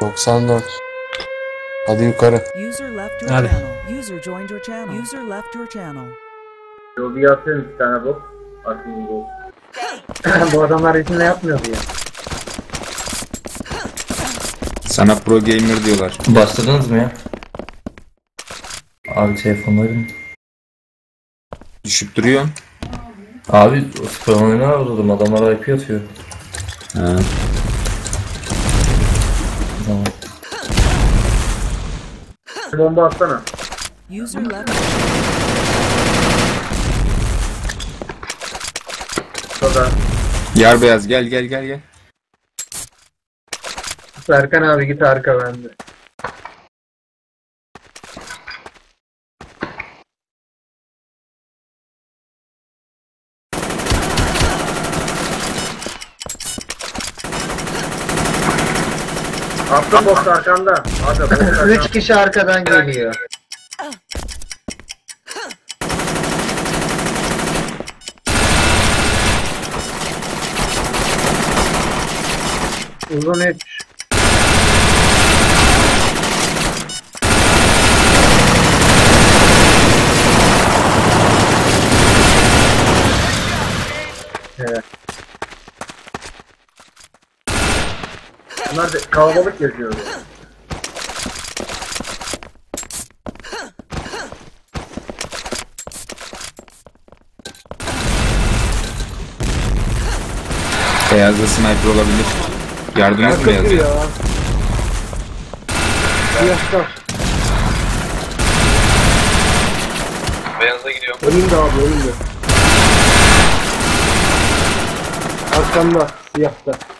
94. Hadi yukarı. User left your Hadi. channel. User joined your channel. User left your channel. Lobiye atıyorum bir tane bot. Atayım bot. Bu adamlar izinle yapmıyordu ya. Sana pro gamer diyorlar. Bastırdınız mı ya? Abi telefonlarım. Düşüp duruyorsun. Abi spawnlarını aradım adamlar IP atıyor. Ha. Tamam. Bomba atsana. User left. Şurada. Yar beyaz gel gel gel gel. Serkan abi git arka bende. Attım box arkanda. Hadi box arkanda. 3 kişi arkadan geliyor. Uzun 3. Bunlar da kalabalık geziyor. Beyazda sniper olabilir. Yardınız mı beyaz? ya? Önümde abi önümde. Arkamda siyahta.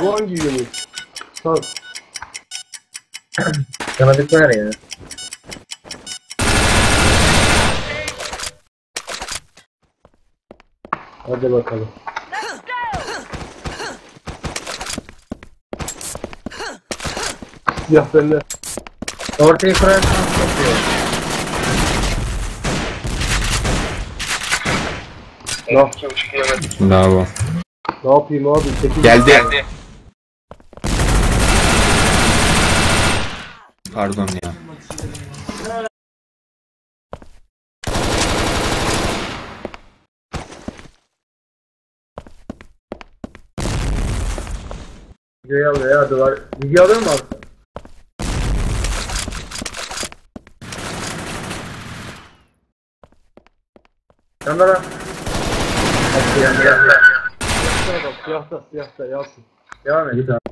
Bu hangi yönü? Sağ. Tanıdıklar ya. Hadi bakalım. Siyah bende. Ortayı kurarsan sokuyor. Bravo. Ne yapayım abi? Sekiz Geldi. Pardon ya. Videoyu alıyor ya duvar. Video alıyor mu. Hadi gel gel. Siyahta, siyahta, siyahta Yasin. Devam et.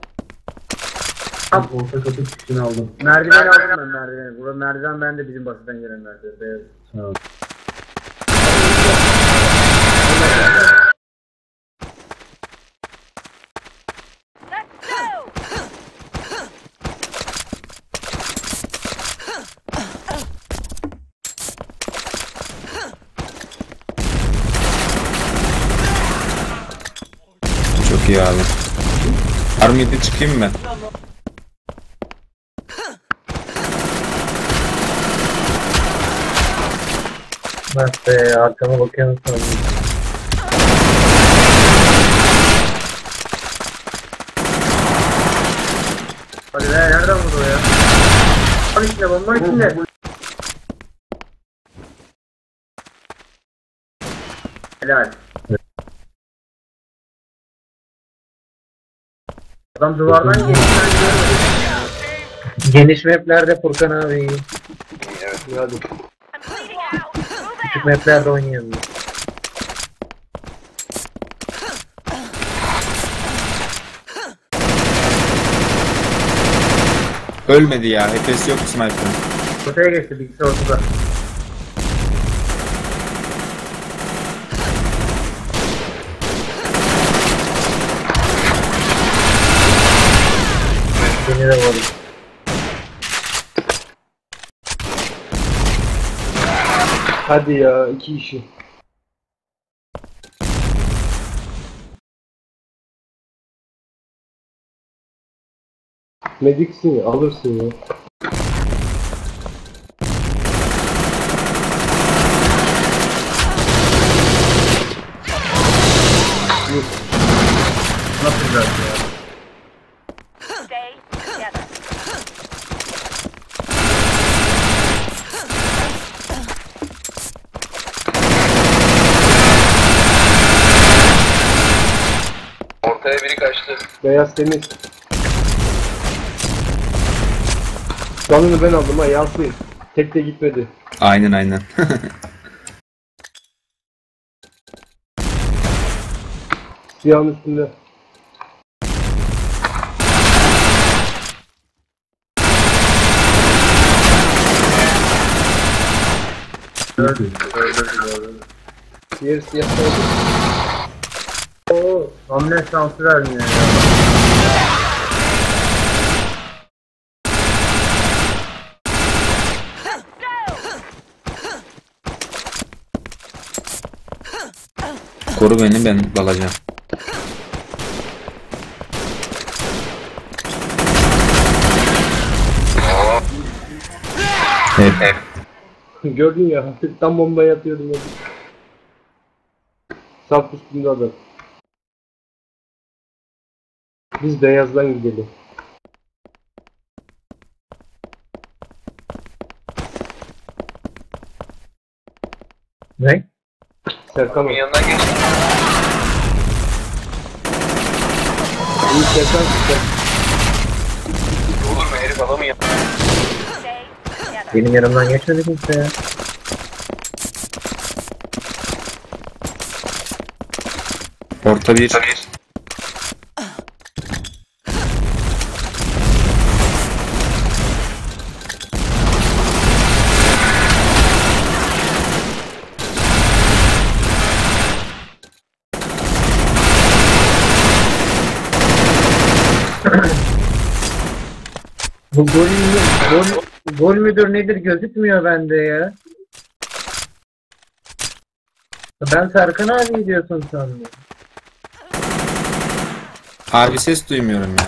Tam orta kapı çıkışını aldım. Merdiven aldım ben merdiveni. Burada merdiven bende bizim basıdan gelen merdiven. Beyaz. Çok iyi abi. Armide çıkayım mı? Bak be arkama bakıyorum sanırım. Hadi be nereden vurdu ya? Bombanın içinde bombanın içinde. Helal. Adam duvardan görmedim. Geniş maplerde Furkan abi iyi. Hadi. Küçük maplerde oynayamıyor. Ölmedi ya. Efes yok sniper'ın. Ortaya geçti bilgisayar ortada. Seni de vurdum. Hadi ya iki işi. Mediksin alırsın ya. Ortaya biri kaçtı. Beyaz temiz. Canını ben aldım ha Yasin. Tek de gitmedi. Aynen aynen. Siyahın üstünde. Öldü. Diğer siyah oldu. Hamle şansı vermiyor ya. Koru beni ben dalacağım. Hep. Gördün ya tam bombayı atıyordum. ya. Sap üstünde adam. Biz beyazdan gidelim. Ne? Serkan Bunun ol. yanından geçti. İyi Serkan. Serkan. Olur mu herif adamın together. Benim yanımdan geçmedi kimse ya. Orta bir. Bu gol, mü- gol, gol müdür nedir gözükmüyor bende ya. Ben Serkan abi diyorsun sandım. Abi ses duymuyorum ya.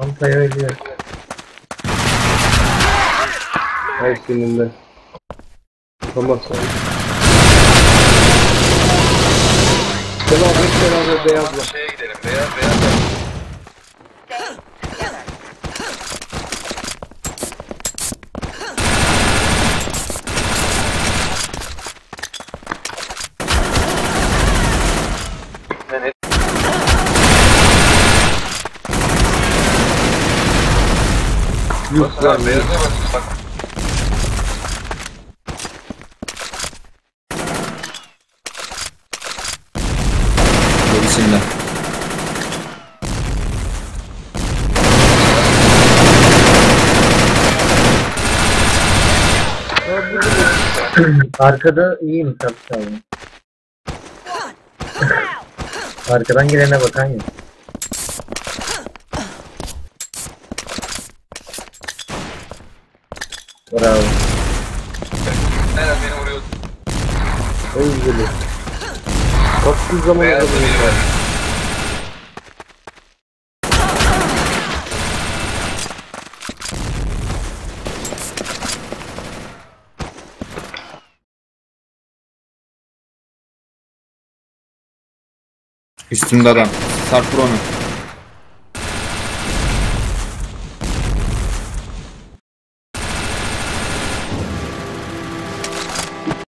Antaya ölüyor. Ay seninle. Tamam sen. Selam beraber beyazla. Şeye gidelim. Beyaz beyaz. Stay together. Ne ne? Yuh Arkada iyiyim tabii tabii. Arkadan gelene bakan yok. Bravo. Nereden beni vuruyor? En güzeli. Kaçtığı zaman Beyaz Üstümde adam. Sarp onu.